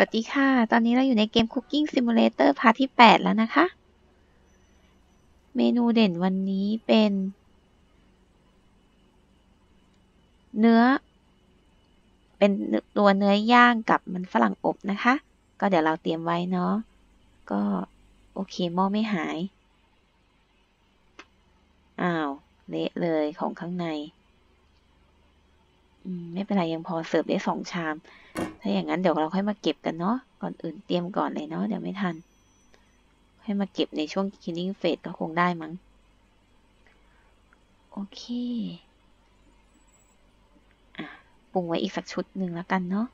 สวัสดีค่ะ ตอนนี้เราอยู่ในเกม Cooking Simulator พาร์ทที่ 8 แล้วนะคะ เมนูเด่นวันนี้เป็น เนื้อ เป็นตัวเนื้อย่างกับมันฝรั่งอบนะคะ ก็เดี๋ยวเราเตรียมไว้เนาะ ก็โอเคหม้อไม่หาย อ้าว เละเลยของข้างในอืมไม่เป็นไรยังพอเสิร์ฟได้สองชาม ถ้าอย่างนั้นเดี๋ยวเราค่อยมาเก็บกันเนาะ ก่อนอื่นเตรียมก่อนเลยเนาะ เดี๋ยวไม่ทัน ให้มาเก็บในช่วง cleaning phase ก็คงได้มั้ง โอเค อะ ปรุงไว้อีกสักชุดหนึ่งแล้วกันเนาะ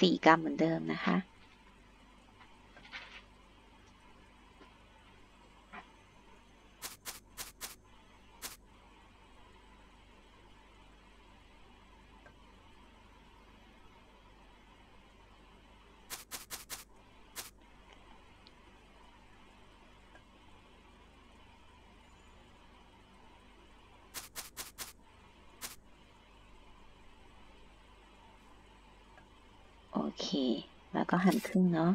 สี่กรัมเหมือนเดิมนะคะ โอเค แล้ว ก็หั่นครึ่งเนาะ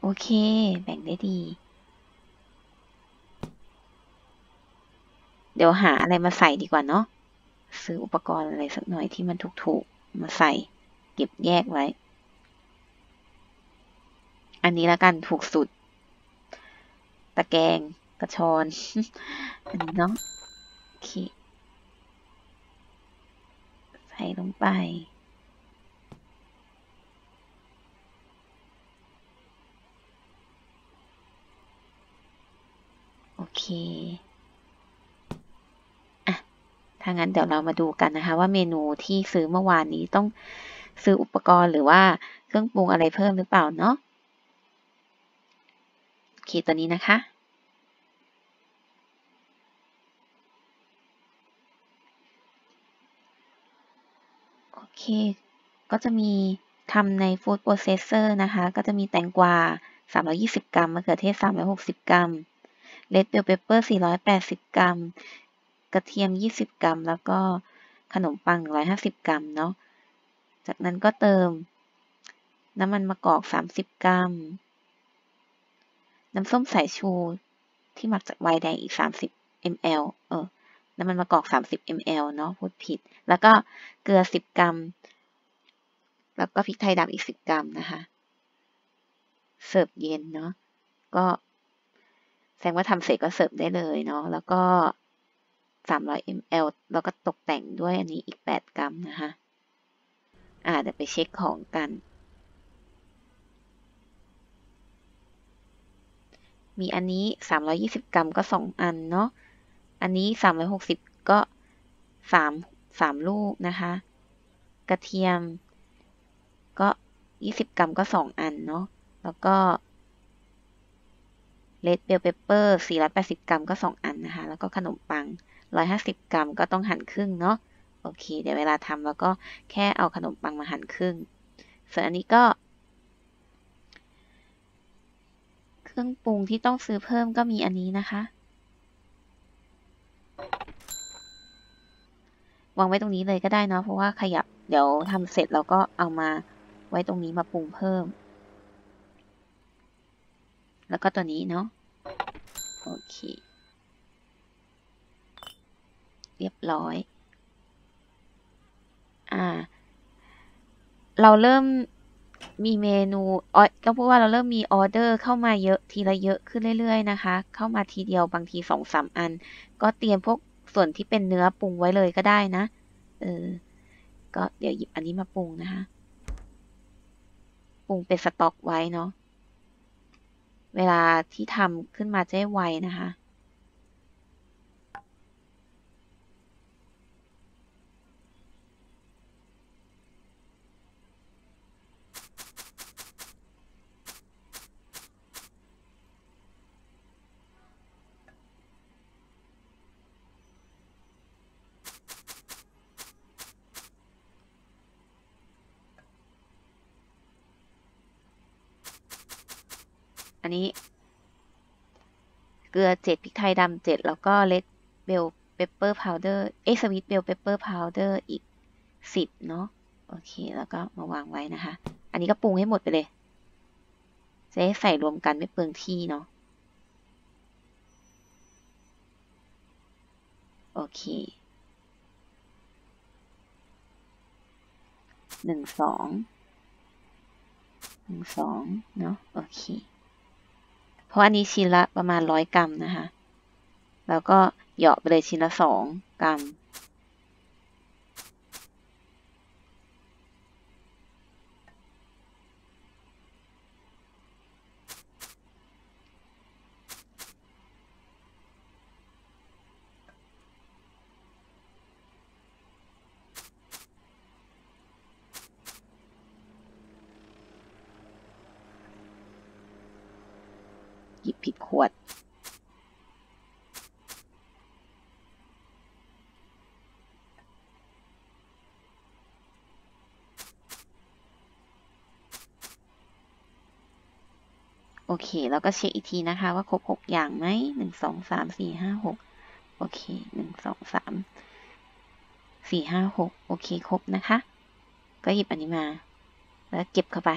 โอเค แบ่งได้ดี เดี๋ยวหาอะไรมาใส่ดีกว่าเนาะซื้ออุปกรณ์อะไรสักหน่อยที่มันถูกๆ มาใส่ เก็บแยกไว้ อันนี้ละกันถูกสุด ตะแกรงกระชอน อันนี้เนาะโอเค ใส่ลงไป โอเคอะถ้างั้นเดี๋ยวเรามาดูกันนะคะ ว่าเมนูที่ซื้อเมื่อวานนี้ต้องซื้ออุปกรณ์หรือว่าเครื่องปรุงอะไรเพิ่มหรือเปล่าเนาะ เคตัวนี้นะคะ โอเค ก็จะมีทำใน Food Processor นะคะ ก็จะมีแตงกวา 320 กรัมมะเขือเทศ 360 กรัม Red Bell Pepper 480 กรัม กระเทียม 20 กรัม แล้วก็ขนมปัง 150 กรัมเนาะ จากนั้นก็เติมน้ำมันมะกอก 30 กรัม น้ำส้มสายชูที่หมักจากไวน์แดงอีก 30 ml เออ น้ำมันมะกอก 30 ml เนาะพูดผิด แล้วก็เกลือ 10 กรัม แล้วก็พริกไทยดำอีก 10 กรัมนะคะ เสิร์ฟเย็นเนาะ ก็แสดงว่าทำเสร็จก็เสิร์ฟได้เลยเนาะ แล้วก็ 300 ml แล้วก็ตกแต่งด้วยอันนี้อีก 8 กรัมนะคะ อ่าเดี๋ยวไปเช็คของกัน มีอันนี้ 320 กรัมก็ 2 อันเนาะ อันนี้ 360 ก็ 3 3 ลูกนะคะ กระเทียมก็ 20 กรัมก็ 2 อันเนาะ แล้วก็ Red Bell Pepper 480 กรัมก็ 2 อันนะคะ แล้วก็ขนมปัง 150 กรัมก็ต้องหั่นครึ่งเนาะ โอเค เดี๋ยวเวลาทำแล้วก็แค่เอาขนมปังมาหั่นครึ่ง ส่วนอันนี้ก็ เค รื่องปรุงที่ต้องซื้อเพิ่มก็มีอันนี้นะคะ วางไว้ตรงนี้เลยก็ได้เนาะเพราะว่าขยับเดี๋ยวทำเสร็จเราก็เอามาไว้ตรงนี้มาปรุงเพิ่ม แล้วก็ตัวนี้เนาะโอเค เรียบร้อย อ่า เราเริ่ม มีเมนูก็พูดว่าเราเริ่มมีออเดอร์เข้ามาเยอะทีละเยอะขึ้นเรื่อยๆนะคะ เข้ามาทีเดียวบางทีสองสามอัน ก็เตรียมพวกส่วนที่เป็นเนื้อปรุงไว้เลยก็ได้นะ เออ ก็เดี๋ยวหยิบอันนี้มาปรุงนะคะ ปรุงเป็นสต็อกไว้เนาะ เวลาที่ทำขึ้นมาจะได้ไวนะคะ อันนี้ เกลือเจ็ดพริกไทยดำเจ็ดแล้วก็ red bell pepper powder เอ๊ย sweet bell pepper powder อีกสิบเนาะโอเค แล้วก็มาวางไว้นะคะ อันนี้ก็ปรุงให้หมดไปเลย จะได้ใส่รวมกันไม่เปลืองที่เนาะโอเคหนึ่งสองหนึ่งสองเนาะโอเค เพราะอันนี้ชิ้นละประมาณร้อยกรัมนะคะ แล้วก็เหยาะไปเลยชิ้นละสองกรัม หยิบผิดขวด โอเค แล้วก็เช็คอีกทีนะคะ ว่าครบหกอย่างไหมหนึ่งสองสามสี่ห้าหกโอเคหนึ่งสองสามสี่ห้าหกโอเค ครบนะคะ ก็หยิบอันนี้มา แล้วเก็บเข้าไป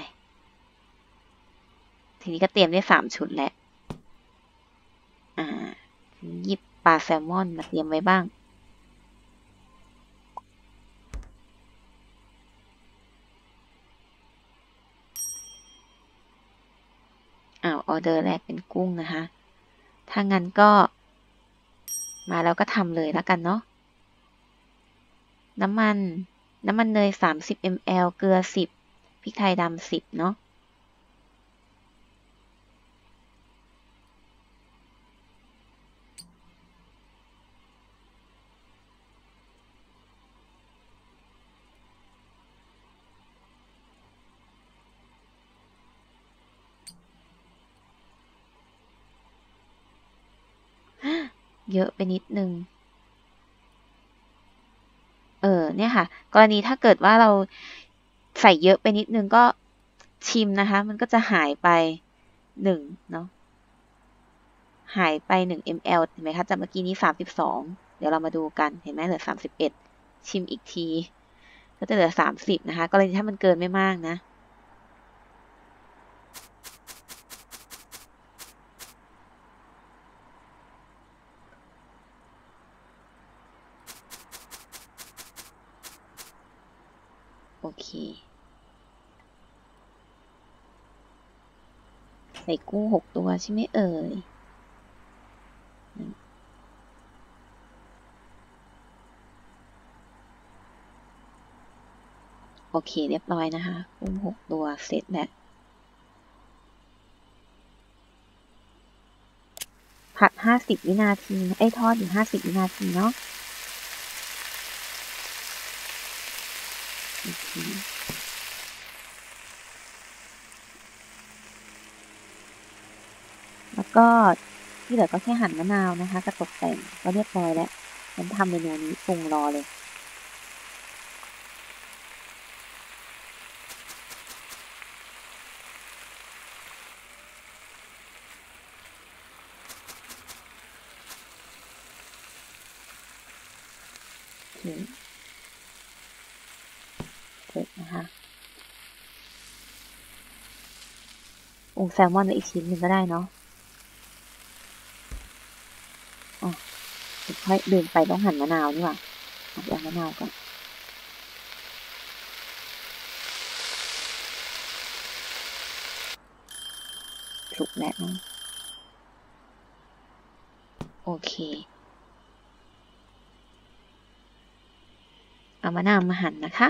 ทีนี้ก็เตรียมได้สามชุดแล้ว อ่าหยิบปลาแซลมอนมาเตรียมไว้บ้าง อ้าวออเดอร์แรกเป็นกุ้งนะคะ ถ้างั้นก็ มาแล้วก็ทำเลยแล้วกันเนาะ น้ำมัน น้ำมันเนย 30 ml เกลือ 10 พริกไทยดำ 10 เนาะ เยอะไปนิดนึง เออ เนี่ยค่ะ กรณีถ้าเกิดว่าเราใส่เยอะไปนิดนึงก็ชิมนะคะ มันก็จะหายไปหนึ่งเนาะ หายไปหนึ่ง ml เห็นไหมคะจากเมื่อกี้นี้สามสิบสอง เดี๋ยวเรามาดูกัน เห็นไหมเหลือสามสิบเอ็ด ชิมอีกที ก็จะเหลือสามสิบนะคะ กรณีถ้ามันเกินไม่มากนะ โอเค ใส่กุ้งหกตัวใช่ไหมเอ่ยโอเค เรียบร้อยนะคะกุ้งหกตัวเสร็จแล้วผัดห้าสิบวินาทีไอ้ทอดอยู่ห้าสิบวินาทีเนาะโอเคแล้ว ก็ที่เหลือก็แค่หั่นมะนาวนะคะกระตกแต่งก็เรียบร้อยแล้วฉันทำเมนูนี้ปรุงรอเลยโอเคเสร็จนะคะปรุงแซลมอนไว้อีกชิ้นหนึ่งก็ได้เนาะอ๋อ ค่อยลืมไปต้องหั่นมะนาวนี่หว่าหั่นมะนาวก่อนสุกแล้วโอเค เอามะนาวมาหั่นนะคะ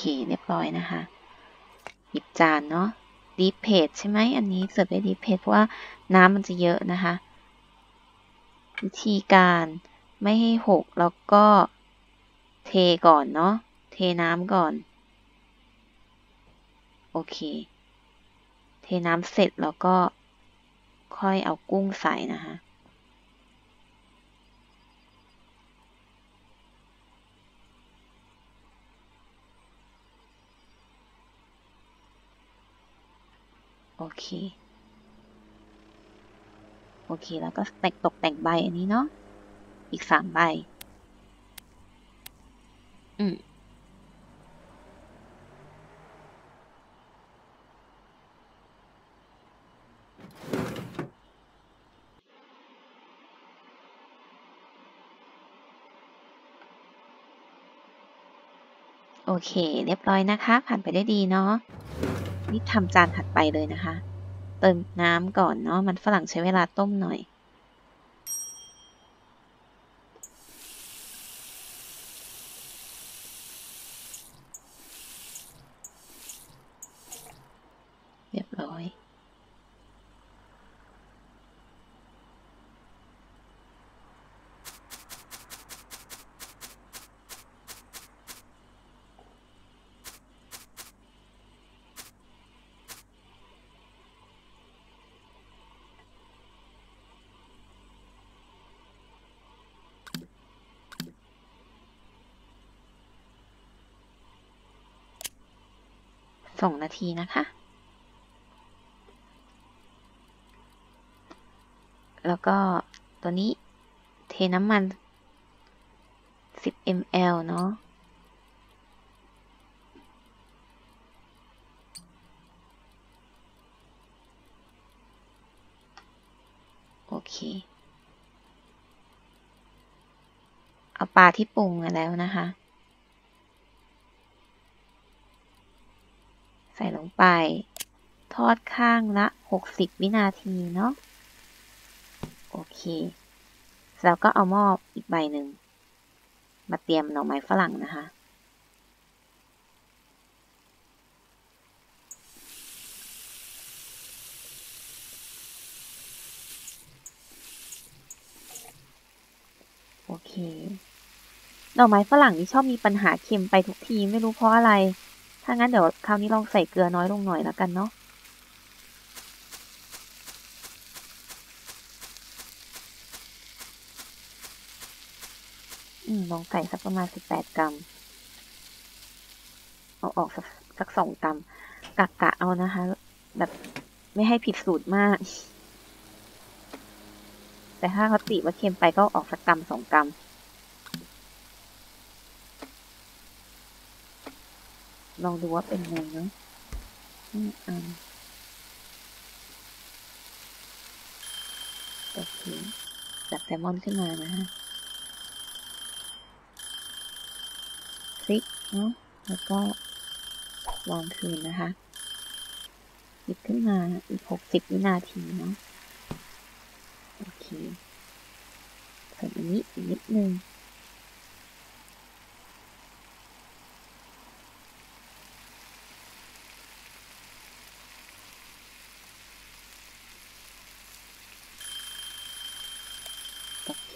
เคเรียบร้อยนะคะ หยิบจานเนาะดีเพจใช่ไหมอันนี้เสิร์ฟได้ดีเพจเพราะว่าน้ำมันจะเยอะนะคะ วิธีการไม่ให้หกแล้วก็เทก่อนเนาะเทน้ำก่อน โอเค เทน้ำเสร็จแล้วก็ค่อยเอากุ้งใส่นะคะ โอเค โอเค แล้วก็แต่งตกแต่งใบอันนี้เนาะ อีกสามใบ อืมโอเค เรียบร้อยนะคะ ผ่านไปได้ดีเนาะ นี่ทำจานถัดไปเลยนะคะ เติมน้ำก่อนเนาะมันฝรั่งใช้เวลาต้มหน่อย นาทีนะคะ แล้วก็ตัวนี้เทน้ำมัน 10 ml เนาะโอเค เอาปลาที่ปรุงแล้วนะคะ ส่ลงไป ทอดข้างละ 60 วินาทีเนาะโอเคแล้วก็เอาหม้ออีกใบหนึ่ง มาเตรียมหน่อไม้ฝรั่งนะคะ โอเค หน่อไม้ฝรั่งนี่ชอบมีปัญหาเค็มไปทุกทีไม่รู้เพราะอะไร ถ้างั้นเดี๋ยวคราวนี้ลองใส่เกลือน้อยลงหน่อยแล้วกันเนาะอืมลองใส่สักประมาณสิบแปดกรัม เอาออกสักสักสองกรัมกะกะเอานะคะ แบบไม่ให้ผิดสูตรมาก แต่ถ้าเขาติว่าเค็มไปก็ออกสักกรัมสองกรัม ลองดูว่าเป็นไงเนาะอืมอันโอเคจับแซลมอนขึ้นมานะฮะพลิกเนาะ แล้วก็วางคืนนะคะหยิบขึ้นมาอีกหกสิบวินาทีเนาะ โอเคเพิ่มอันนี้อีกนิดนึง โอเค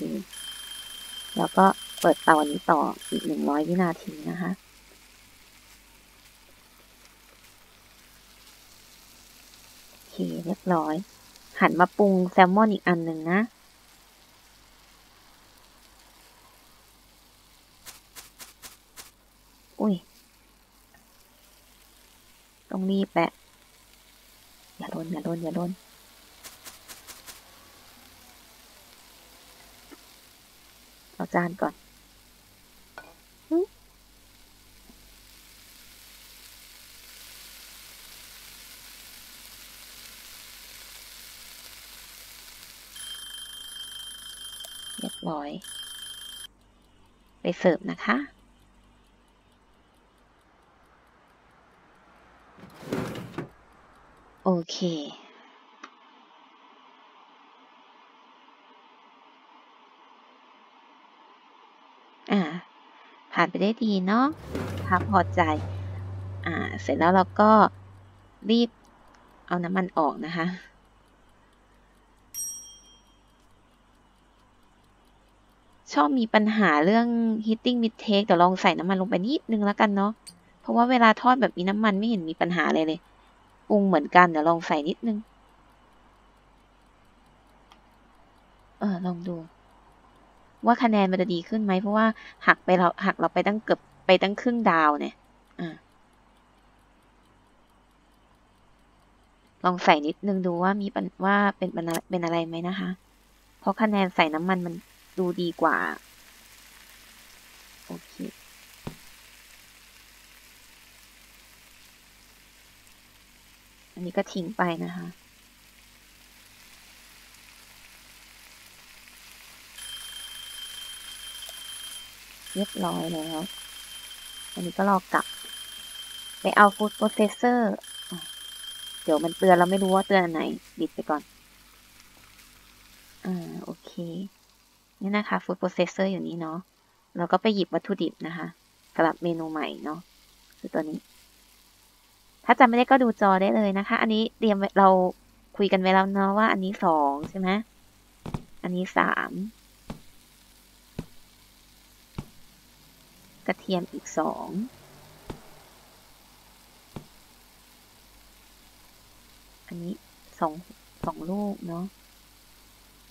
แล้วก็เปิดเตาอันนี้ต่ออีกหนึ่งร้อยวินาทีนะคะโอเคเรียบร้อย หันมาปรุงแซลมอนอีกอันหนึ่งนะอุ้ยต้องรีบแหละอย่าล้นอย่าล้นอย่าล้น เอาจานก่อนเรียบร้อย ไปเสิร์ฟนะคะโอเค อ่า ผ่านไปได้ดีเนาะถ้าพอใจ อ่า เสร็จแล้วเราก็รีบเอาน้ำมันออกนะคะ ชอบมีปัญหาเรื่อง heating mistake เดี๋ยวลองใส่น้ำมันลงไปนิดนึงแล้วกันเนาะ เพราะว่าเวลาทอดแบบมีน้ำมันไม่เห็นมีปัญหาเลยเลยปรุงเหมือนกันเดี๋ยวลองใส่นิดนึง เออลองดู ว่าคะแนนมันจะดีขึ้นไหมเพราะว่าหักไปเราหักเราไปตั้งเกือบไปตั้งครึ่งดาวเนี่ยอ่าลองใส่นิดนึงดูว่ามีว่าเป็นเป็นอะไรเป็นอะไรไหมนะคะ เพราะคะแนนใส่น้ำมันมันดูดีกว่า โอเค อันนี้ก็ทิ้งไปนะคะ เรียบร้อยแล้วอันนี้ก็รอกลับ ไปเอา food processor เดี๋ยวมันเตือนเราไม่รู้ว่าเตือนอันไหน ปิดไปก่อน อ่า โอเค นี่นะคะ food processor อยู่นี้เนาะเราก็ไปหยิบวัตถุดิบนะคะสำหรับเมนูใหม่เนาะคือตัวนี้ ถ้าจำไม่ได้ก็ดูจอได้เลยนะคะ อันนี้เตรียมเราคุยกันไว้แล้วเนาะว่าอันนี้สองใช่ไหมอันนี้สาม กระเทียมอีกสองอันนี้สองสองลูกเนาะ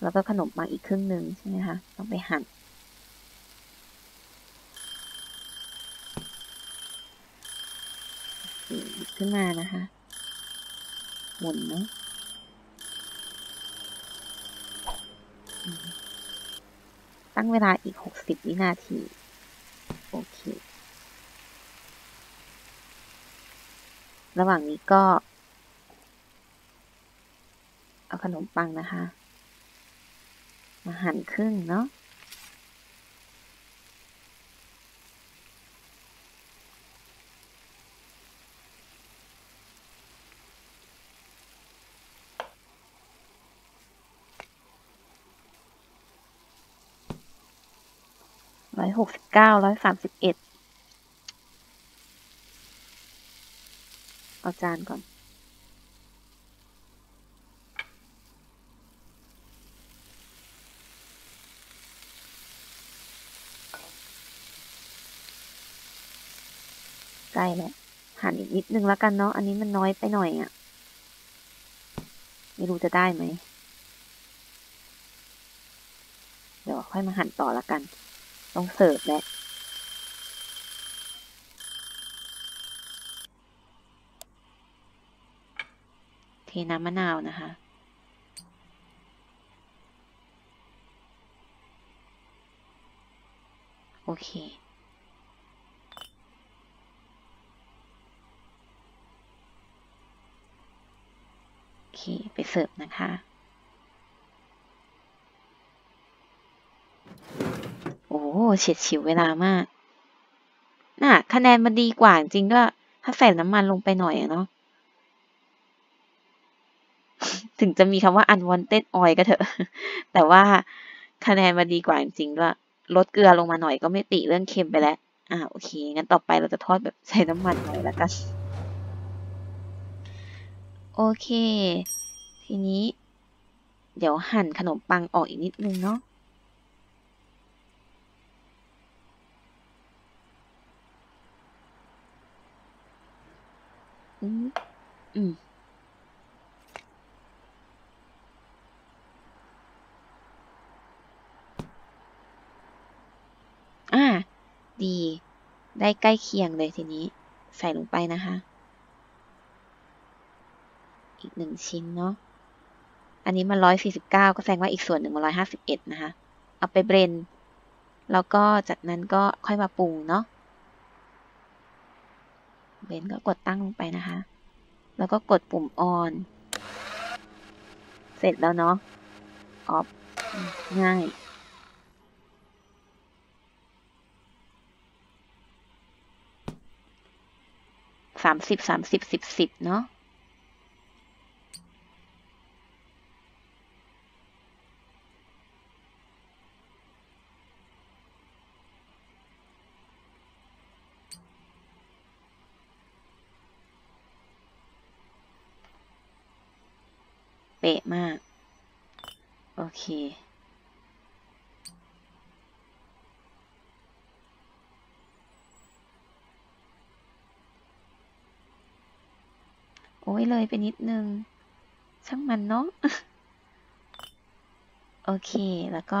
แล้วก็ขนมปังอีกครึ่งหนึ่งใช่ไหมคะต้องไปหั่นขึ้นมานะคะหมุนเนาะตั้งเวลาอีกหกสิบวินาที โอเค ระหว่างนี้ก็ เอาขนมปังนะคะ มาหั่นครึ่งเนาะ หกสิบเก้าร้อยสามสิบเอ็ดเอาจานก่อน ใกล้แล้วหั่นอีกนิดนึงแล้วกันเนาะ อันนี้มันน้อยไปหน่อยอะ่ะ ไม่รู้จะได้ไหม เดี๋ยวค่อยมาหั่นต่อล้วกัน ต้องเสิร์ฟแล้วเทน้ำมะนาวนะคะโอเค โอเค ไปเสิร์ฟนะคะ โอ้ เฉียดฉิวเวลามาก น่ะ คะแนนมันดีกว่าจริงด้วยถ้าใส่น้ำมันลงไปหน่อยอะเนาะ ถึงจะมีคำว่า unwanted oil ก็เถอะ แต่ว่าคะแนนมันดีกว่าจริงด้วยลดเกลือลงมาหน่อยก็ไม่ติเรื่องเค็มไปแล้ว อ่าโอเค งั้นต่อไปเราจะทอดแบบใช้น้ำมันหน่อยแล้วกัน โอเค ทีนี้ เดี๋ยวหั่นขนมปังออกอีกนิดนึงเนาะ อืมอืมอ่า ดี ได้ใกล้เคียงเลยทีนี้ ใส่ลงไปนะคะ อีกหนึ่งชิ้นเนาะ อันนี้มันร้อยสี่สิบเก้าก็แสดงว่าอีกส่วนหนึ่งมันร้อยห้าสิบเอ็ดนะคะ เอาไปเบรน แล้วก็จากนั้นก็ค่อยมาปรุงเนาะ เบนก็กดตั้งลงไปนะคะ แล้วก็กดปุ่มออนเสร็จแล้วเนาะออฟง่าย สามสิบสามสิบสิบสิบเนาะ ป๊ะมาก โอเค โอ้ยเลยไปนิดนึง ช่างมันเนาะ โอเค แล้วก็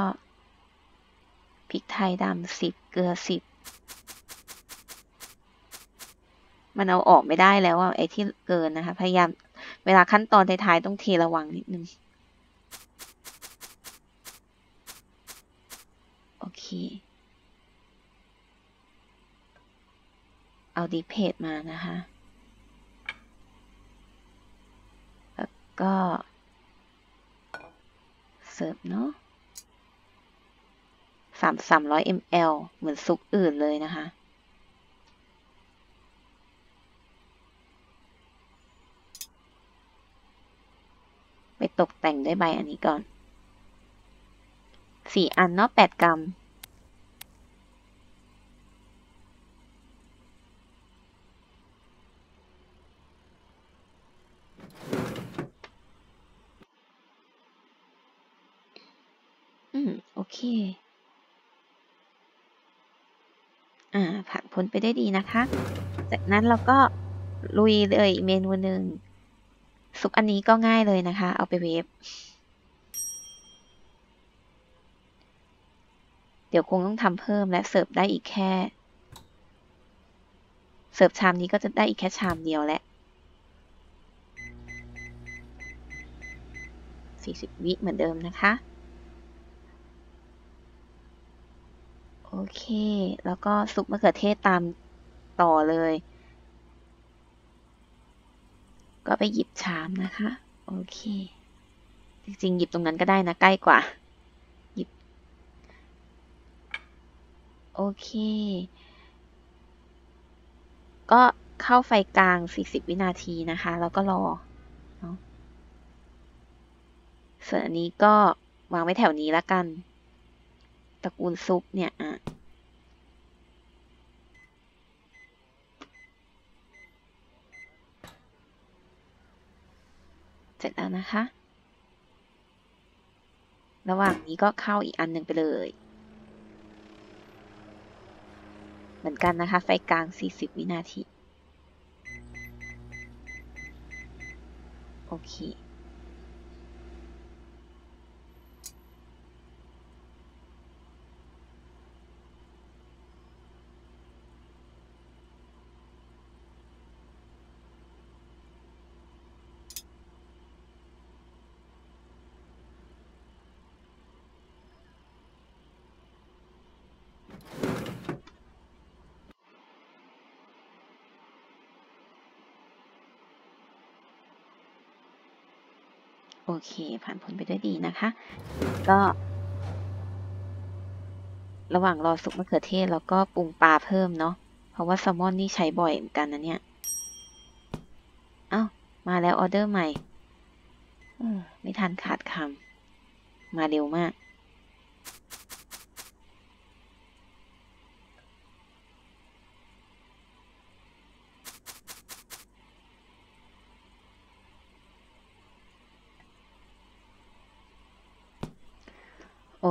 พริกไทยดำสิบเกลือสิบมันเอาออกไม่ได้แล้วอะไอ้ที่เกินนะคะ พยายาม เวลาขั้นตอนท้ายๆต้องเทระวังนิดนึง โอเค เอาดีเพจมานะคะ แล้วก็เสิร์ฟเนาะสามสามร้อยมลเหมือนซุปอื่นเลยนะคะ ไปตกแต่งด้วยใบอันนี้ก่อนสี่อันเนาะแปดกรัม อืม โอเค อ่า ผ่านพ้นไปได้ดีนะคะ จากนั้นเราก็ลุยเลยเมนูหนึ่ง ซุปอันนี้ก็ง่ายเลยนะคะ เอาไปเวฟ เดี๋ยวคงต้องทำเพิ่มและเสิร์ฟได้อีกแค่ เสิร์ฟชามนี้ก็จะได้อีกแค่ชามเดียวแหละ40 วิเหมือนเดิมนะคะ โอเค แล้วก็ซุปมะเขือเทศตามต่อเลย ก็ไปหยิบชามนะคะ โอเค จริงๆ หยิบตรงนั้นก็ได้นะ ใกล้กว่า หยิบ โอเค ก็เข้าไฟกลาง 40 วินาทีนะคะ แล้วก็รอเส่วนอันนี้ก็วางไว้แถวนี้แล้วกัน ตระกูลซุปเนี่ยอะ ร็จแล้วนะคะ ระหว่างนี้ก็เข้าอีกอันหนึ่งไปเลย เหมือนกันนะคะ ไฟกลาง 40 วินาที โอเค โอ เค ผ่านผลไปด้วยดีนะคะ ก็ ระหว่างรอสุกมะเขือเทศแล้วก็ปรุงปลาเพิ่มเนาะเพราะว่าแซลมอนนี่ใช้บ่อยเหมือนกันนะเนี่ยเอ้ามาแล้วออเดอร์ใหม่ไม่ทันขาดคำมาเร็วมาก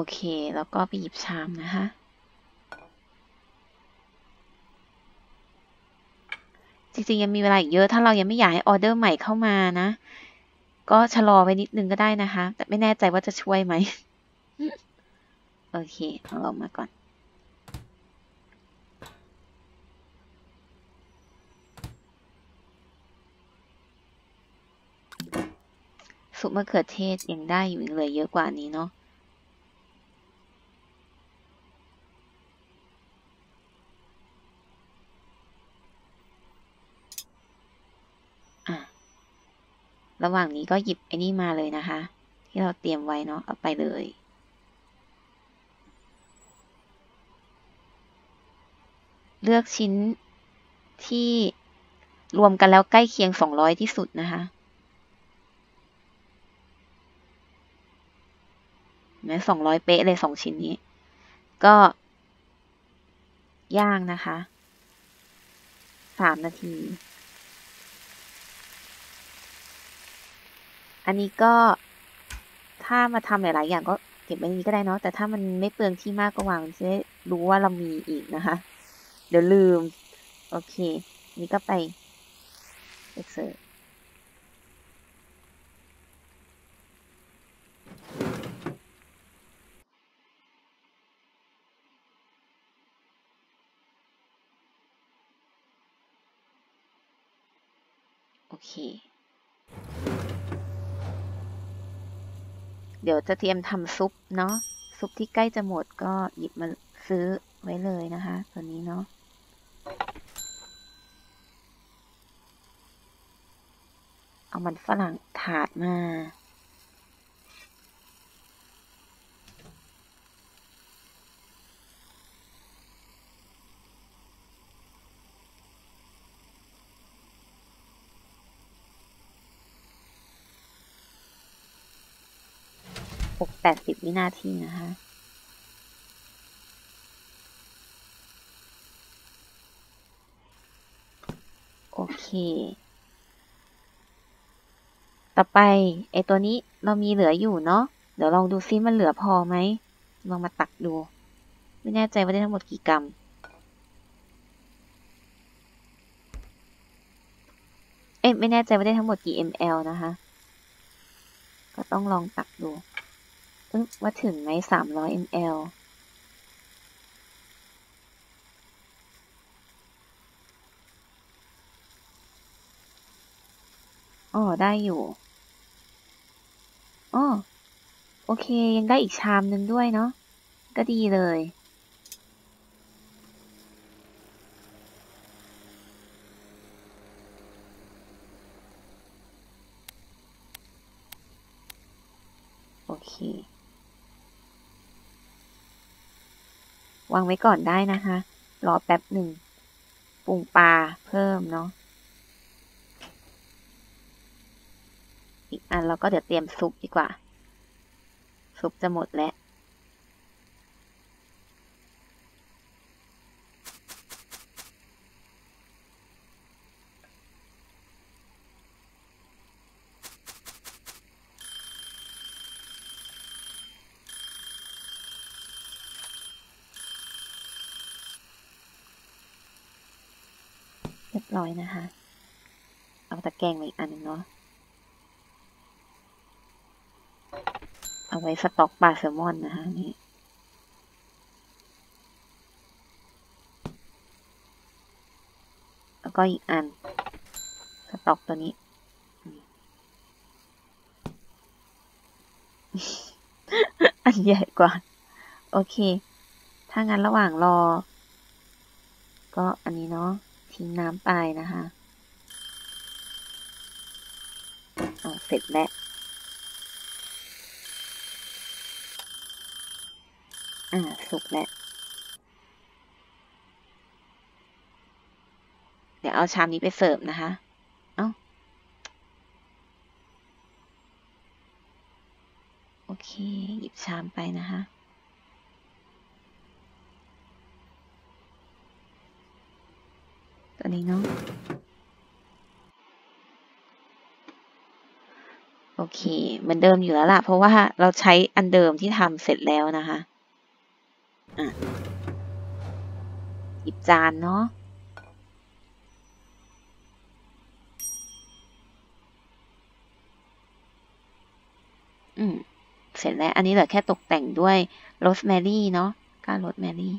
เค แล้วก็ไปหยิบชามนะคะ จริงๆ ยังมีเวลาอีกเยอะถ้าเรายังไม่อยากให้ออเดอร์ใหม่เข้ามานะ ก็ชะลอไว้นิดนึงก็ได้นะคะ แต่ไม่แน่ใจว่าจะช่วยไหม โอเคเอาเรามาก่อนซุปมะเขือเทศยังได้อยู่เลยเยอะกว่านี้เนาะ ระหว่างนี้ก็หยิบไอ้นี่มาเลยนะคะ ที่เราเตรียมไว้เนาะเอาไปเลย เลือกชิ้นที่รวมกันแล้วใกล้เคียง 200 ที่สุดนะคะแม้200เป๊ะเลยสองชิ้นนี้ ก็ ย่างนะคะ3นาที อันนี้ก็ถ้ามาทำหลาย ๆ อย่างก็เก็บไว้นี้ก็ได้เนาะแต่ถ้ามันไม่เปลืองที่มากก็วางจะได้รู้ว่าเรามีอีกนะคะ เดี๋ยวลืม โอเค นี่ก็ไปไปเสิร์โอเค เดี๋ยวจะเตรียมทำซุปเนาะซุปที่ใกล้จะหมดก็หยิบมาซื้อไว้เลยนะคะ ตัวนี้เนาะเอามันฝรั่งถาดมา แปดสิบวินาทีนะคะโอเค ต่อไปไอตัวนี้เรามีเหลืออยู่เนาะ เดี๋ยวลองดูซิมันเหลือพอไหม ลองมาตักดู ไม่แน่ใจว่าได้ทั้งหมดกี่กรัม เอ๊ะไม่แน่ใจว่าได้ทั้งหมดกี่ ml นะคะ ก็ต้องลองตักดู ว่าถึงไหมสามร้อย ml อ๋อ ได้อยู่ อ๋อ โอเค ยังได้อีกชามหนึ่งด้วยเนาะ ก็ดีเลย โอเค วางไว้ก่อนได้นะคะ รอแป๊บหนึ่งปรุงปลาเพิ่มเนาะอีกอันเราก็เดี๋ยวเตรียมซุปดีกว่า ซุปจะหมดแล้ว ร้อยนะคะ เอาตะแกรงมาอีกอันหนึ่งเนาะ เอาไว้สต็อกปลาแซลมอนนะคะนี่แล้วก็อีกอัน สต็อกตัวนี้ อันใหญ่กว่า โอเค ถ้างั้นระหว่างรอ ก็อันนี้เนาะ ทิ้งน้ำไปนะคะอ๋อเสร็จแล้วอ่าสุกแล้ว เดี๋ยวเอาชามนี้ไปเสิร์ฟนะคะ เอ้า โอเค หยิบชามไปนะคะ ตัวนี้เนาะโอเคเหมือนเดิมอยู่แล้วล่ะ เพราะว่าเราใช้อันเดิมที่ทำเสร็จแล้วนะคะอะหยิบจานเนาะอืม เสร็จแล้ว อันนี้เหลือแค่ตกแต่งด้วยโรสแมรี่เนาะก้านโรสแมรี่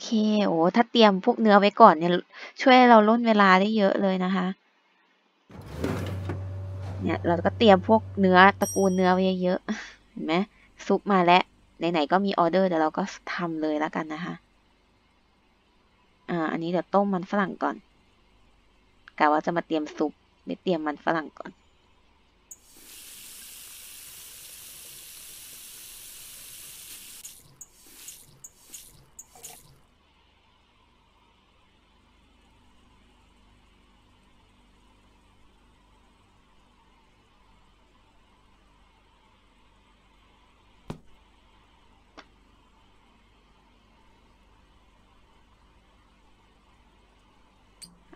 เค โอ้ถ้าเตรียมพวกเนื้อไว้ก่อนเนี่ย ช่วยเราล่นเวลาได้เยอะเลยนะคะ เนี่ยเราก็เตรียมพวกเนื้อตระกูลเนื้อไว้เยอะๆเห็นไหมซุปมาแล้วไหนๆก็มีออเดอร์เดี๋ยวเราก็ทำเลยแล้วกันนะคะ อ่า อันนี้เดี๋ยวต้มมันฝรั่งก่อนกะว่าจะมาเตรียมซุปไปเตรียมมันฝรั่งก่อน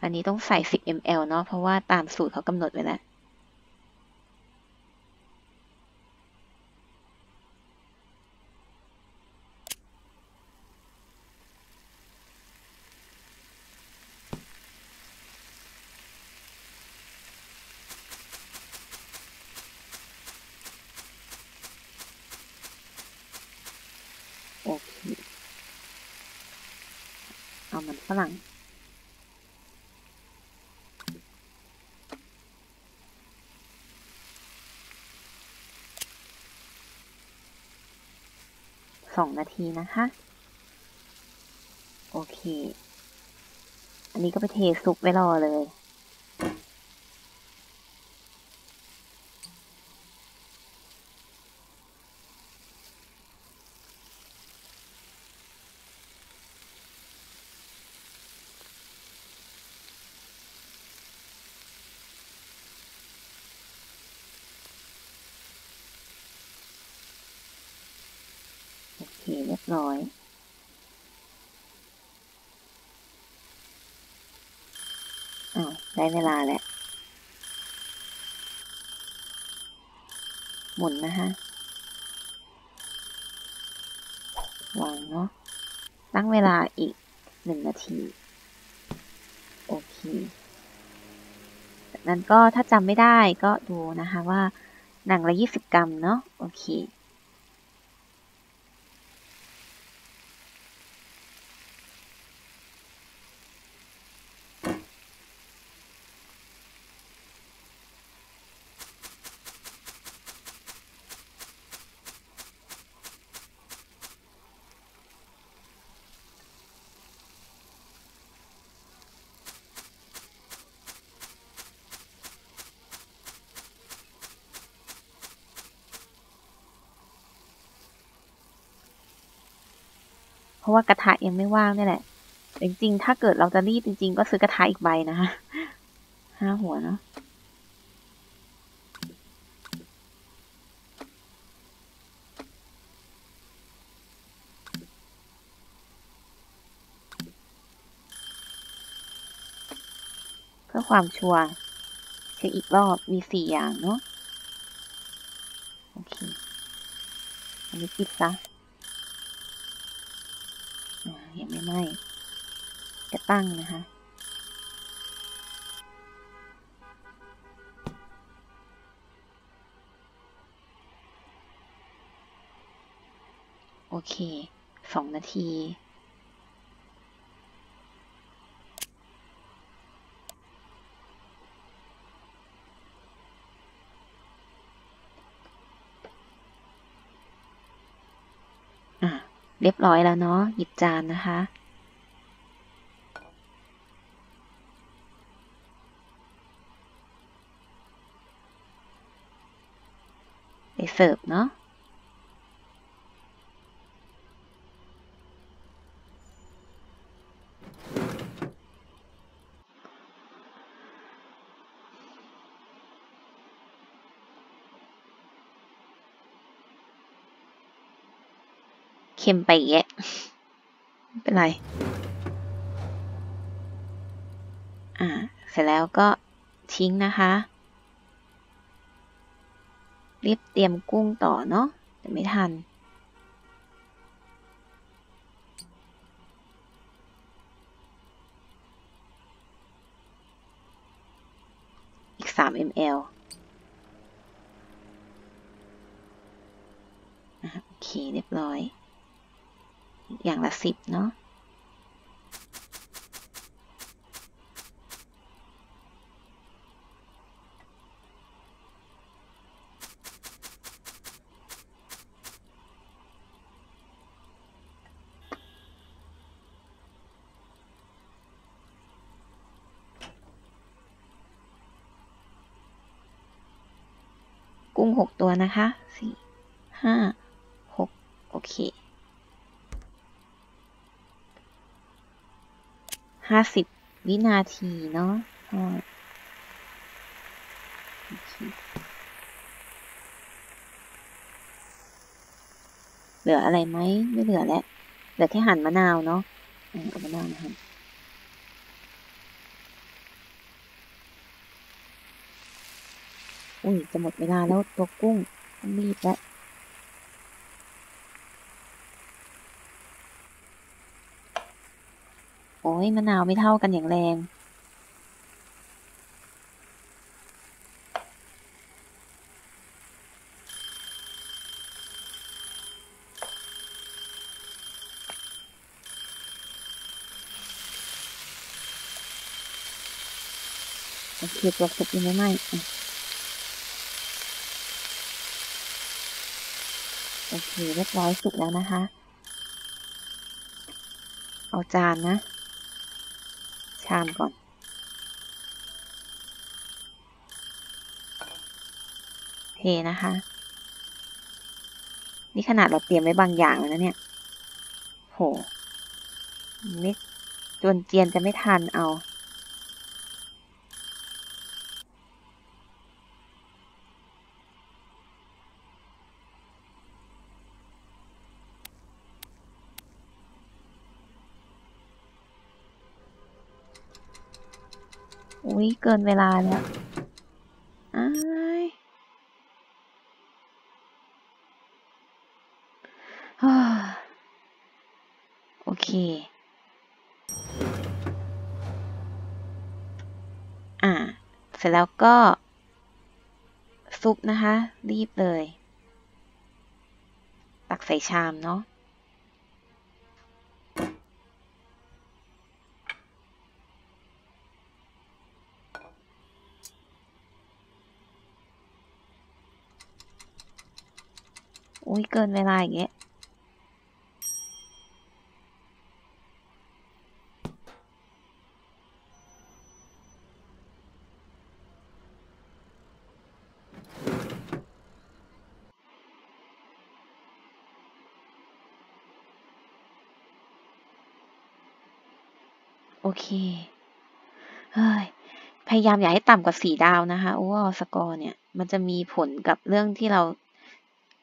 อันนี้ต้องใส่ 10 ml เนาะ เพราะว่าตามสูตรเขากำหนดไว้แล้วโอเคเอามันฝรั่ง สองนาทีนะคะ โอเค อันนี้ก็ไปเทซุปไว้รอเลย โอเค เรียบร้อย อ้าวได้ เวลาแล้วหมุนนะคะวางเนาะ ตั้งเวลาอีกหนึ่งนาที โอเคจากนั้นก็ถ้าจำไม่ได้ก็ดูนะคะว่าหนังละยี่สิบกรัมเนาะ โอเค ราะว่ากระทะยังไม่ว่างนี่แหละจริงๆ ถ้าเกิดเราจะรีบจริง ๆ ก็ซื้อกระทะอีกใบนะคะห้าหัวเนาะเพื่อความชัวร์เช็คอีกรอบมีสี่อย่างเนาะโอเค อันนี้ปิดซะ อ่ายัง ไม่ไหม้จะตั้งนะคะ โอเคสองนาทีอะเรียบร้อยแล้วเนาะหยิบจานนะคะ เสิร์ฟเนาะเค็มไปอีกแยะไม่เป็นไร อ่า เสร็จแล้วก็ทิ้งนะคะ รีบเตรียมกุ้งต่อเนาะแต่ไม่ทัน อีก 3 ml อะโอเค เรียบร้อย อย่างละสิบเนาะ้งหกตัวนะคะสี่ห้าหกโอเคห้าสิบวินาทีเนาะเหลืออะไรไหมไม่เหลือแล้วเหลือแค่หั่นมะนาวเนาะอ่าเอามะนาวมาหั่น อุ้ยจะหมดเวลาแล้วตัวกุ้งต้องรีบแล้วโอ้ยมะนาวไม่เท่ากันอย่างแรง โอเคตัวสุกยังไม่ไหม้อะโอ เคเรียบร้อยสุกแล้วนะคะ เอาจานนะ ชามก่อน เทนะคะ นี่ขนาดเราเตรียมไว้บางอย่างแล้วนะเนี่ย โหไม่จนเจียนจะไม่ทันเอา อุ้ยเกินเวลาแล้วอ้ายโอเค อ่า เสร็จแล้วก็ ซุปนะคะ รีบเลย ตักใส่ชามเนาะ ยเกินเวลาอย่างเงี้ยโอเค เฮ้ย พยายามอย่าให้ต่ำกว่าสี่ดาวนะคะโอเวอร์สกอร์เนี่ย มันจะมีผลกับเรื่องที่เรา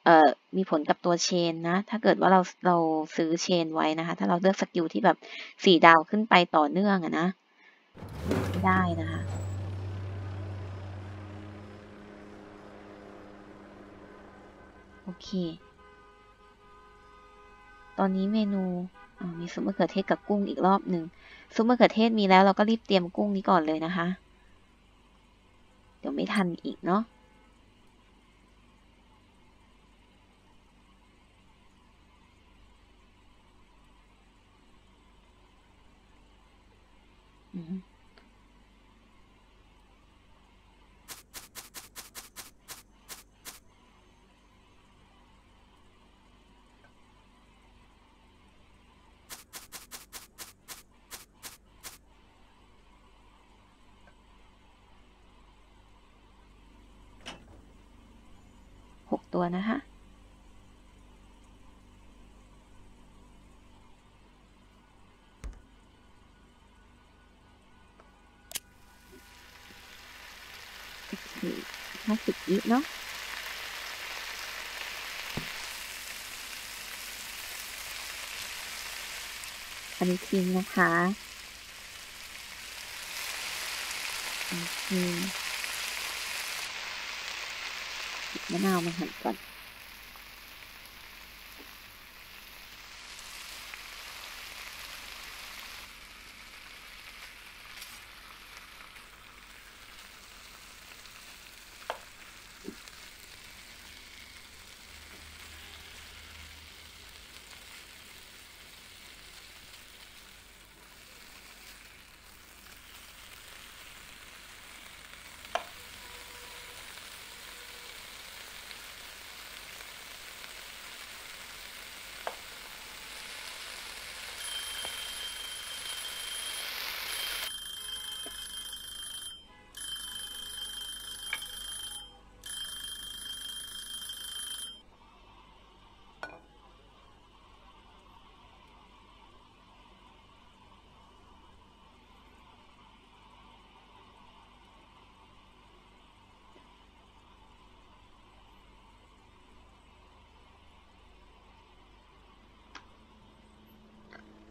เอ่อมีผลกับตัวเชนนะ ถ้าเกิดว่าเราเราซื้อเชนไว้นะคะ ถ้าเราเลือกสกิลที่แบบสี่ดาวขึ้นไปต่อเนื่องอะนะได้นะคะโอเค ตอนนี้เมนูมีซุปมะเขือเทศกับกุ้งอีกรอบหนึ่งซุปมะเขือเทศมีแล้วเราก็รีบเตรียมกุ้งนี้ก่อนเลยนะคะ เดี๋ยวไม่ทันอีกเนาะ ตัวนะคะโอเคห้าสิบวิเนาะอันนี้ทิ้งนะคะโอเค มะนาวมาหั่นก่อน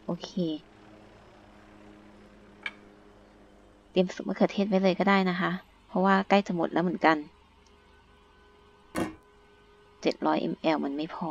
โอเค เตรียมซุปมะเขือเทศไว้เลยก็ได้นะคะ เพราะว่าใกล้จะหมดแล้วเหมือนกัน 700 ml มันไม่พอ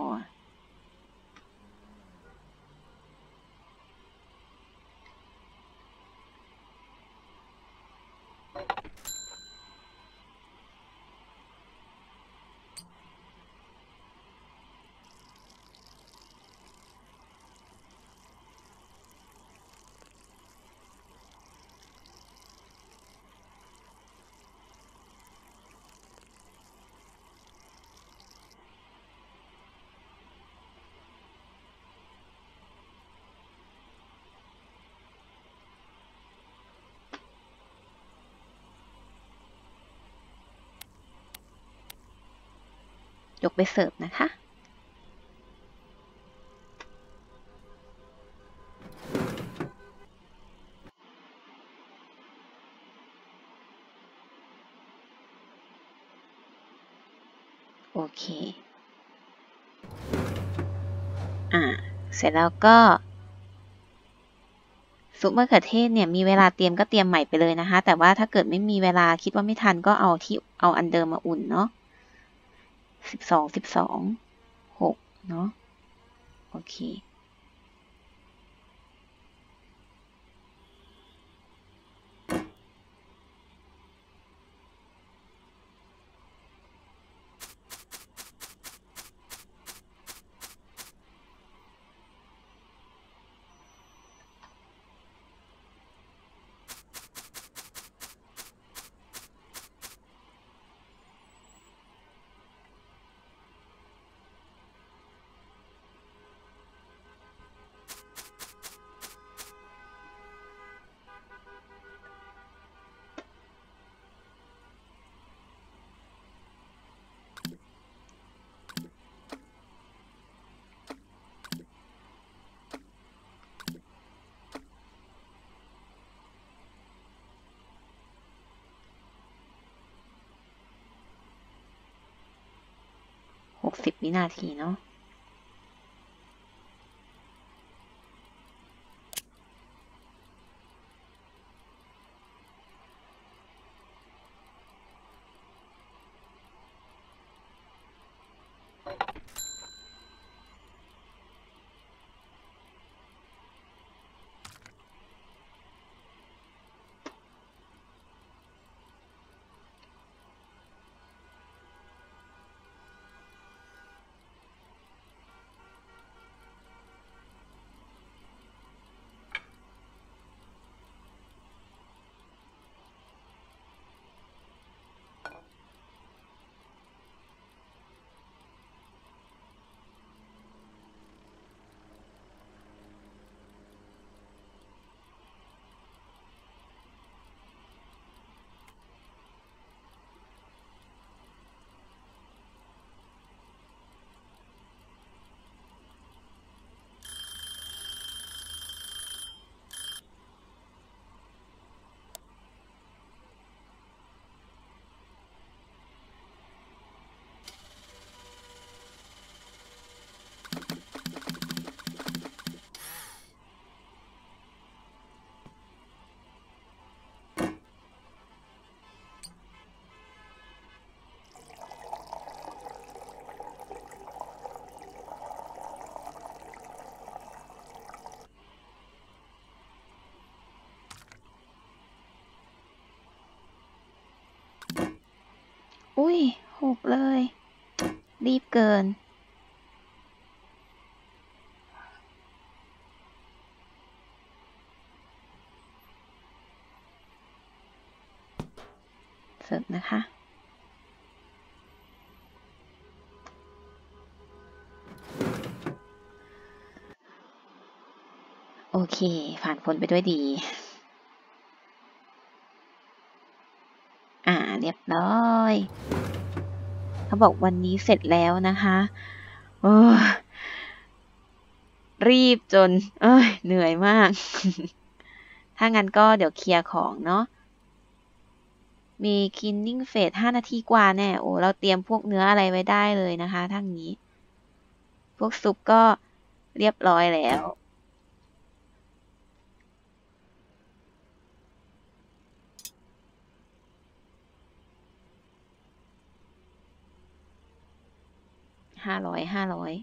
ยกไปเสิร์ฟนะคะ โอเค อ่า เสร็จแล้วก็ซุปมะเขือเทศเนี่ยมีเวลาเตรียมก็เตรียมใหม่ไปเลยนะคะ แต่ว่าถ้าเกิดไม่มีเวลาคิดว่าไม่ทันก็เอาที่เอาอันเดิมมาอุ่นเนาะ สิบสองสิบสองหกเนาะโอเค หกสิบวินาทีเนาะ อุ้ยหกเลย รีบเกิน เสิร์ฟนะคะโอเค ผ่านพ้นไปด้วยดี อ่า เรียบร้อยเขาบอกวันนี้เสร็จแล้วนะคะรีบจน เอ้ย เหนื่อยมาก ถ้างั้นก็เดี๋ยวเคลียร์ของเนาะ มีคินนิ่งเฟสห้านาทีกว่าแน่ โอ้ เราเตรียมพวกเนื้ออะไรไว้ได้เลยนะคะทั้งนี้ พวกซุปก็เรียบร้อยแล้ว ห้าร้อยห้าร้อย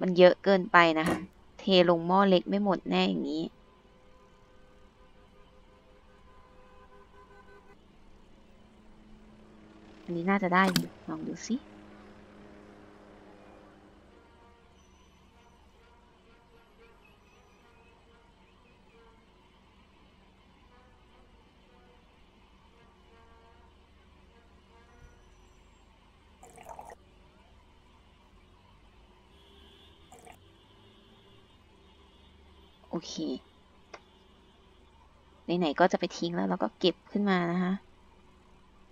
มันเยอะเกินไปนะคะ เทลงหม้อเล็กไม่หมดแน่อย่างนี้ อันนี้น่าจะได้ ลองดูสิ เคไหนๆก็จะไปทิ้งแล้วเราก็เก็บขึ้นมานะคะ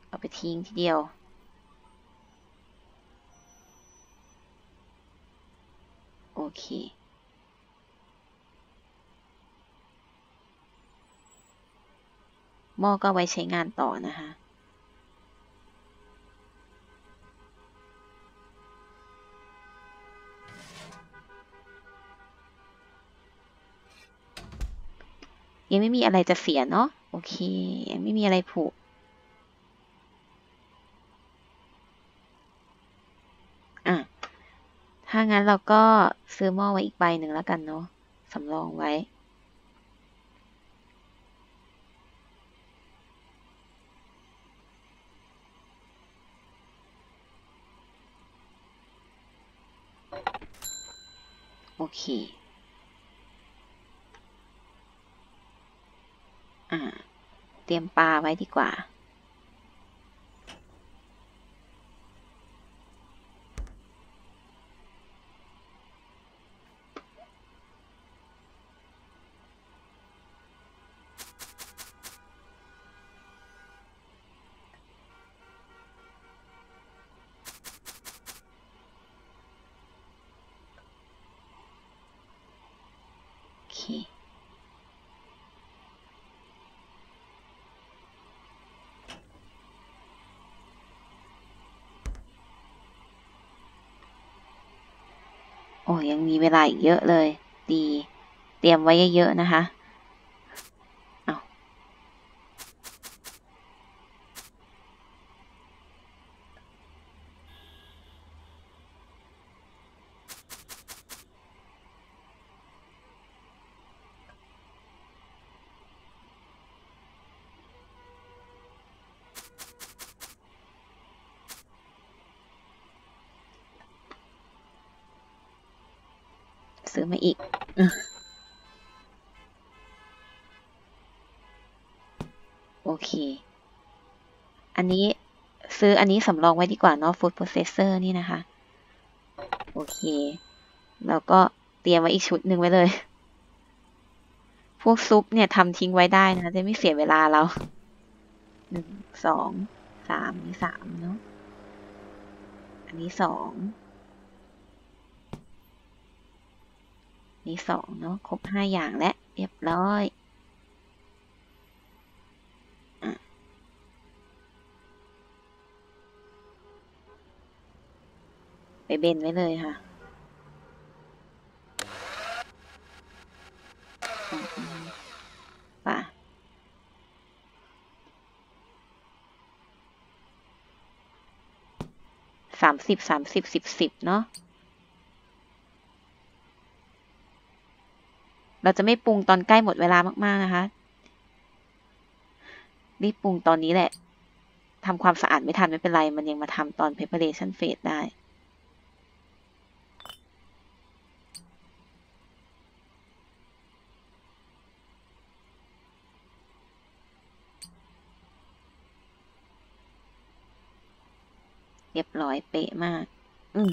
เอาไปทิ้งทีเดียวโอเคหม้อก็ไว้ใช้งานต่อนะคะ ยังไม่มีอะไรจะเสียเนาะโอเคยังไม่มีอะไรผุอะ ถ้างั้นเราก็ซื้อหม้อไว้อีกใบหนึ่งแล้วกันเนาะสำรองไว้ โอเค อ่า เตรียมปลาไว้ดีกว่า โอเค โอ้ยังมีเวลาอีกเยอะเลย ดี เตรียมไว้เยอะๆนะคะ นนี้สำรองไว้ดีกว่าเนาะ food processor นี่นะคะ โอเค แล้วก็เตรียมไว้อีกชุดหนึ่งไว้เลย พวกซุปเนี่ยทำทิ้งไว้ได้นะคะ จะไม่เสียเวลาเรา หนึ่ง สอง สามนี่สามเนาะ อันนี้สองนี่สองเนาะ ครบห้าอย่างแล้วเรียบร้อย ไปเบนไว้เลยค่ะ ป่ะ สามสิบสามสิบสิบสิบเนาะ เราจะไม่ปรุงตอนใกล้หมดเวลามากๆนะคะ รีบปรุงตอนนี้แหละทำความสะอาดไม่ทันไม่เป็นไร มันยังมาทำตอน preparation phase ได้ เรียบร้อยเป๊ะมาก อืม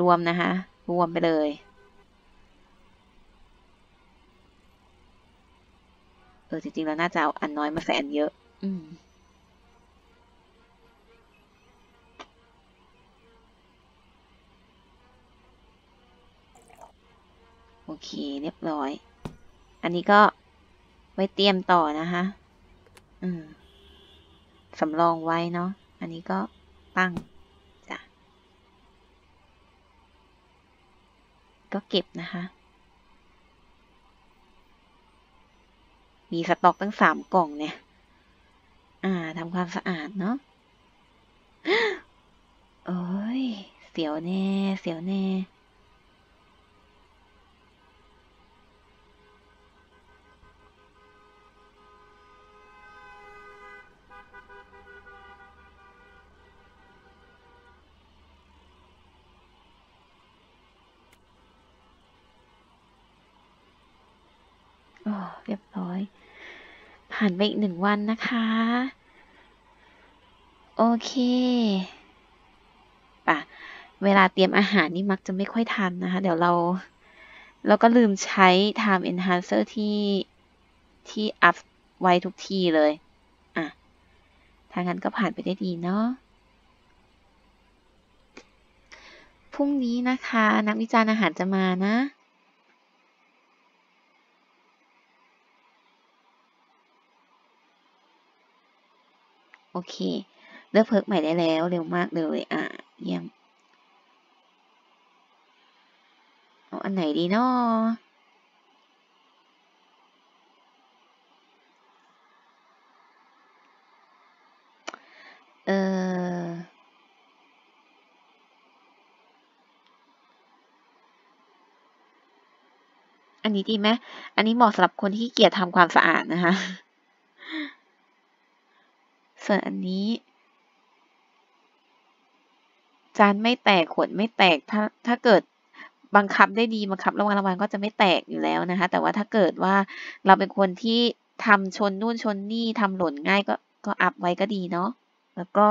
รวมนะคะ รวมไปเลยเออจริงๆแล้วน่าจะเอาอันน้อยมาใส่อันเยอะ อืมโอเค เรียบร้อย อันนี้ก็ไว้เตรียมต่อนะคะ อืม สำรองไว้เนาะ อันนี้ก็ตั้งจ้ะก็เก็บนะคะ มีสต็อกตั้งสามกล่องเนี่ย อ่าทำความสะอาดเนาะโอ้ย เสียวแน่ เสียวแน่ โอ้ เรียบร้อย ผ่านไปอีกหนึ่งวันนะคะ โอเคปะเวลาเตรียมอาหารนี่มักจะไม่ค่อยทันนะคะ เดี๋ยวเรา เราก็ลืมใช้ time enhancer ที่ที่อัพไว้ทุกทีเลย อะทางนั้นก็ผ่านไปได้ดีเนาะ พรุ่งนี้นะคะ นักวิจารณ์อาหารจะมานะ โอเค เลือกเพิร์กใหม่ได้แล้วเร็วมากเลยอะเยี่ยมเอาอันไหนดีเนาะเอออันนี้ดีไหมอันนี้เหมาะสำหรับคนที่เกียจทำความสะอาดนะคะ ส่วนอันนี้ จานไม่แตกขวดไม่แตกถ้าถ้าเกิดบังคับได้ดีบังคับระวังระวังก็จะไม่แตกอยู่แล้วนะคะ แต่ว่าถ้าเกิดว่าเราเป็นคนที่ทำชนนู่นชนนี่ทำหล่นง่ายก็ก็อัพไว้ก็ดีเนาะแล้วก็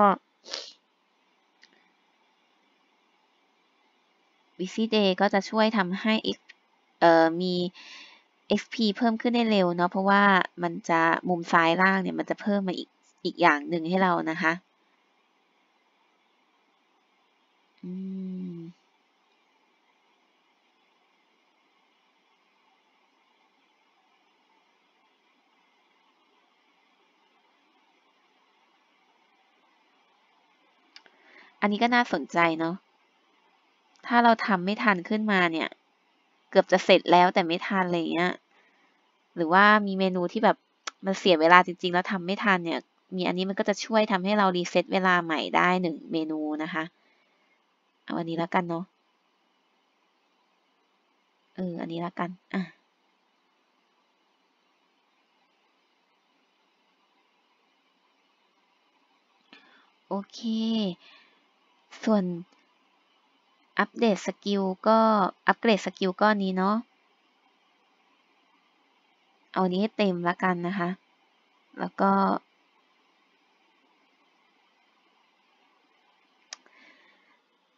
busy day ก็จะช่วยทำให้เอ่อมี XP เพิ่มขึ้นได้เร็วเนาะเพราะว่ามันจะมุมซ้ายล่างเนี่ยมันจะเพิ่มมาอีก อีกอย่างหนึ่งให้เรานะคะอันนี้ก็น่าสนใจเนาะ ถ้าเราทำไม่ทันขึ้นมาเนี่ย เกือบจะเสร็จแล้วแต่ไม่ทันอะไรเงี้ย หรือว่ามีเมนูที่แบบมันเสียเวลาจริง ๆ แล้วทำไม่ทันเนี่ย มีอันนี้มันก็จะช่วยทำให้เรา reset เวลาใหม่ได้หนึ่งเมนูนะคะ เอาอันนี้แล้วกันเนาะ เออ อันนี้แล้วกัน อะโอเค ส่วนอัปเดต skill ก็อัปเกรด skill ก้อนนี้เนาะ เอานี้ให้เต็มแล้วกันนะคะ แล้วก็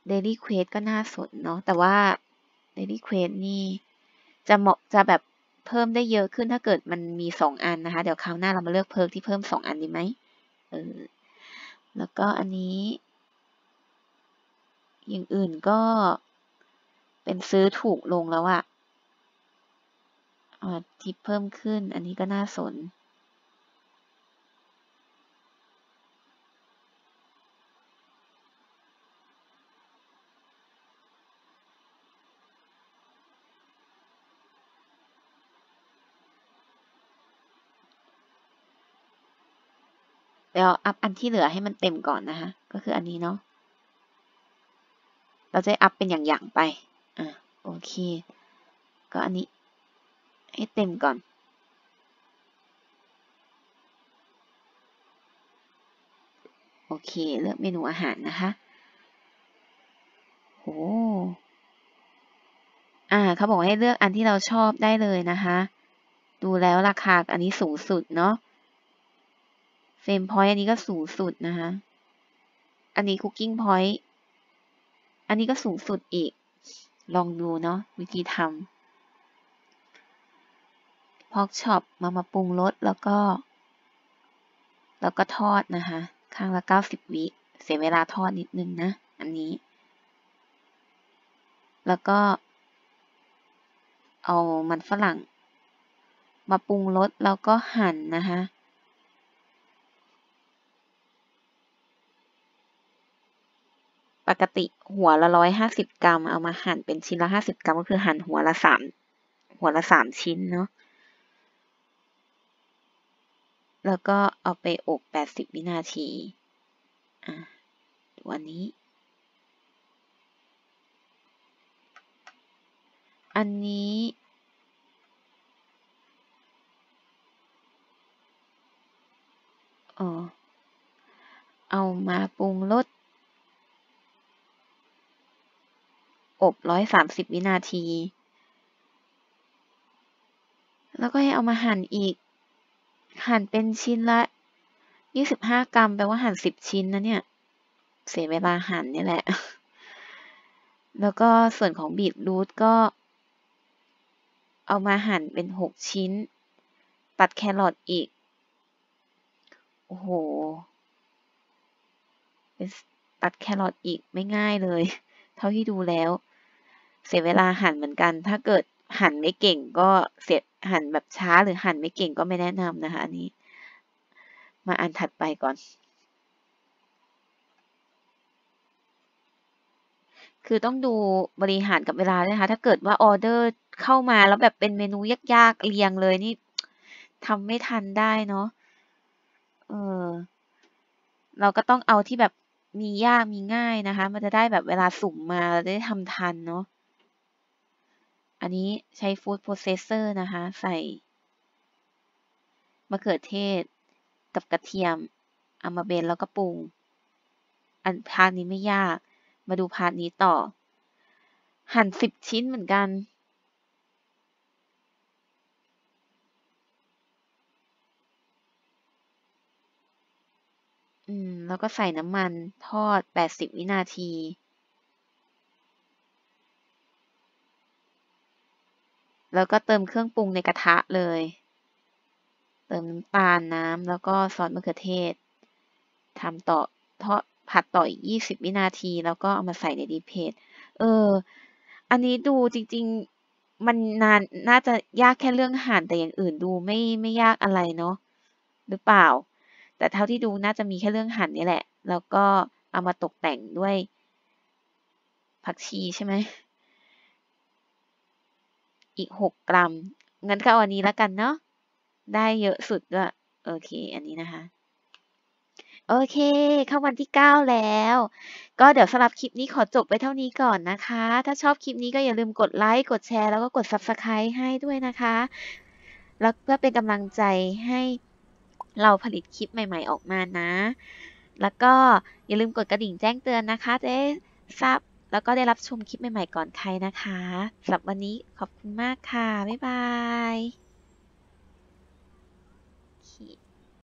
Daily Quest ก็น่าสนเนาะแต่ว่า Daily Quest นี่จะเหมาะจะแบบเพิ่มได้เยอะขึ้นถ้าเกิดมันมีสองอันนะคะ เดี๋ยวคราวหน้าเรามาเลือก perk ที่เพิ่มสองอันดีไหมเออแล้วก็อันนี้ อย่างอื่นก็เป็นซื้อถูกลงแล้วอะทิปเพิ่มขึ้นอันนี้ก็น่าสน เดี๋ยวอัพอันที่เหลือให้มันเต็มก่อนนะคะก็คืออันนี้เนาะเราจะอัพเป็นอย่างๆไปอะโอเค ก็อันนี้ให้เต็มก่อนโอเค เลือกเมนูอาหารนะคะโอ้อ่า เขาบอกให้เลือกอันที่เราชอบได้เลยนะคะ ดูแล้วราคาอันนี้สูงสุดเนาะ fame point อันนี้ก็สูงสุดนะคะ อันนี้ cooking point อันนี้ก็สูงสุดอีก ลองดูเนาะวิธีทำ pork chop มามาปรุงรสแล้วก็ แล้วก็ทอดนะคะ ข้างละ 90 วิ เสียเวลาทอดนิดนึงนะ อันนี้ แล้วก็ เอามันฝรั่ง มาปรุงรสแล้วก็หั่นนะคะ ปกติหัวละร้อยห้าสิบกรัม เอามาหั่นเป็นชิ้นละห้าสิบกรัม ก็คือหั่นหัวละสามหัวละสามชิ้นเนาะแล้วก็เอาไปอบ80วินาทีอะวันนี้ อันนี้อ๋อเอามาปรุงรส อบ130วินาที แล้วก็ให้เอามาหั่นอีก หั่นเป็นชิ้นละ25กรัมแปลว่าหั่น10ชิ้นนะเนี่ย เสียเวลาหั่นนี่แหละ แล้วก็ส่วนของบีทรูทก็ เอามาหั่นเป็น6ชิ้น ตัดแครอทอีก โอ้โหตัดแครอทอีกไม่ง่ายเลย เท่าที่ดูแล้ว เสียเวลาหั่นเหมือนกัน ถ้าเกิดหั่นไม่เก่งก็เสียหั่นแบบช้าหรือหั่นไม่เก่งก็ไม่แนะนำนะคะอันนี้ มาอันถัดไปก่อน คือต้องดูบริหารกับเวลาด้วยนะคะถ้าเกิดว่าออเดอร์เข้ามาแล้วแบบเป็นเมนูยากๆเรียงเลยนี่ทำไม่ทันได้เนาะเออเราก็ต้องเอาที่แบบมียากมีง่ายนะคะ มันจะได้แบบเวลาสุ่มมาเราได้ทำทันเนาะ อันนี้ใช้ food processor นะคะ ใส่มะเขือเทศกับกระเทียม เอามา blend แล้วก็ปรุง อัน part นี้ไม่ยาก มาดู part นี้ต่อ หั่นสิบชิ้นเหมือนกันอืม แล้วก็ใส่น้ำมันทอด 80 วินาที แล้วก็เติมเครื่องปรุงในกระทะเลย เติมน้ำตาลน้ำแล้วก็ซอสมะเขือเทศทำต่อทอดผัดต่ออีก 20 วินาที แล้วก็เอามาใส่ในดีเพจเออ อันนี้ดูจริง ๆ มันนานน่าจะยากแค่เรื่องหั่นแต่อย่างอื่นดูไม่ไม่ยากอะไรเนาะหรือเปล่า แต่เท่าที่ดูน่าจะมีแค่เรื่องหั่นนี่แหละ แล้วก็เอามาตกแต่งด้วยผักชีใช่ไหม อีก 6 กรัม งั้นก็เอาอันนี้แล้วกันเนาะ ได้เยอะสุดด้วยโอเค อันนี้นะคะ โอเค เข้าวันที่ 9 แล้ว ก็เดี๋ยวสำหรับคลิปนี้ขอจบไว้เท่านี้ก่อนนะคะ ถ้าชอบคลิปนี้ก็อย่าลืมกดไลค์ กดแชร์ แล้วก็กด Subscribe ให้ด้วยนะคะ แล้วเพื่อเป็นกำลังใจให้เราผลิตคลิปใหม่ๆออกมานะ แล้วก็อย่าลืมกดกระดิ่งแจ้งเตือนนะคะจะได้ทราบ แล้วก็ได้รับชมคลิปใหม่ๆก่อนใครนะคะสำหรับวันนี้ขอบคุณมากค่ะ บ๊ายบาย